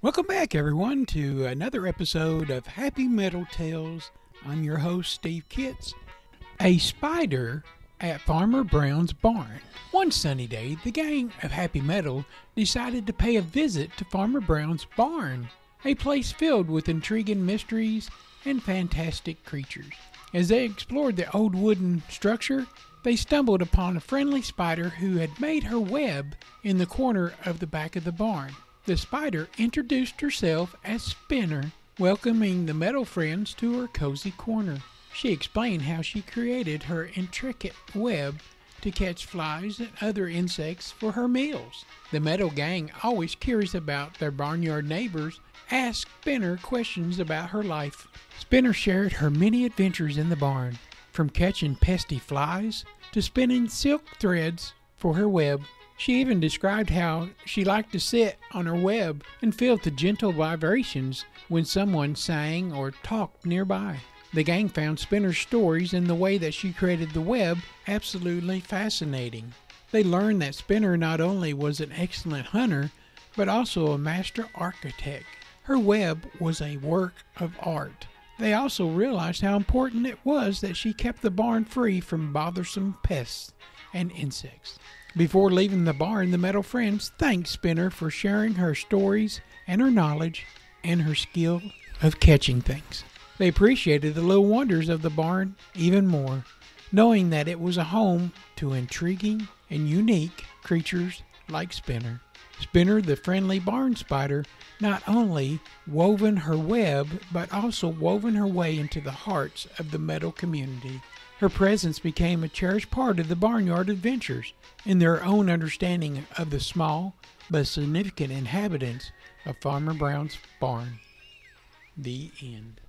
Welcome back, everyone, to another episode of Happy Metal Tales. I'm your host, Steve Kitts. A spider at Farmer Brown's barn. One sunny day, the gang of Happy Metal decided to pay a visit to Farmer Brown's barn, a place filled with intriguing mysteries and fantastic creatures. As they explored the old wooden structure, they stumbled upon a friendly spider who had made her web in the corner of the back of the barn. The spider introduced herself as Spinner, welcoming the metal friends to her cozy corner. She explained how she created her intricate web to catch flies and other insects for her meals. The metal gang, always curious about their barnyard neighbors, asked Spinner questions about her life. Spinner shared her many adventures in the barn, from catching pesky flies to spinning silk threads for her web. She even described how she liked to sit on her web and feel the gentle vibrations when someone sang or talked nearby. The gang found Spinner's stories and the way that she created the web absolutely fascinating. They learned that Spinner not only was an excellent hunter, but also a master architect. Her web was a work of art. They also realized how important it was that she kept the barn free from bothersome pests and insects. Before leaving the barn, the metal friends thanked Spinner for sharing her stories and her knowledge and her skill of catching things. They appreciated the little wonders of the barn even more, knowing that it was a home to intriguing and unique creatures like Spinner. Spinner, the friendly barn spider, not only woven her web, but also woven her way into the hearts of the metal community. Her presence became a cherished part of the barnyard adventures in their own understanding of the small but significant inhabitants of Farmer Brown's barn. The end.